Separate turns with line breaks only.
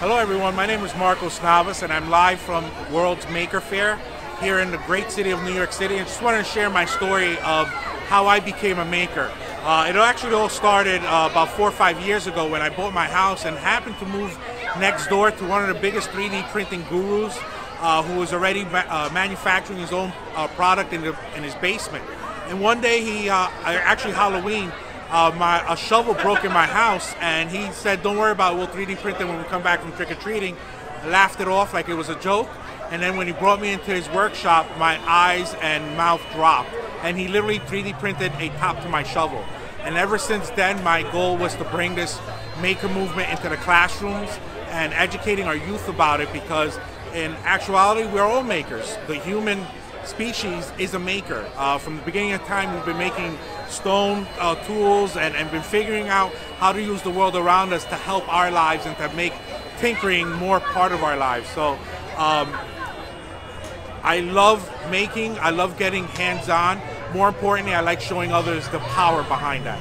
Hello everyone, my name is Marcos Navas and I'm live from World's Maker Faire here in the great city of New York City. I just wanted to share my story of how I became a maker. Uh, it actually all started uh, about four or five years ago when I bought my house and happened to move next door to one of the biggest 3D printing gurus uh, who was already ma uh, manufacturing his own uh, product in, the, in his basement. And one day he, uh, actually Halloween, uh, my a shovel broke in my house, and he said, "Don't worry about it. We'll 3D print it when we come back from trick or treating." Laughed it off like it was a joke, and then when he brought me into his workshop, my eyes and mouth dropped, and he literally 3D printed a top to my shovel. And ever since then, my goal was to bring this maker movement into the classrooms and educating our youth about it because in actuality, we're all makers. The human species is a maker. Uh, from the beginning of time, we've been making stone uh, tools and, and been figuring out how to use the world around us to help our lives and to make tinkering more part of our lives. So um, I love making, I love getting hands-on. More importantly, I like showing others the power behind that.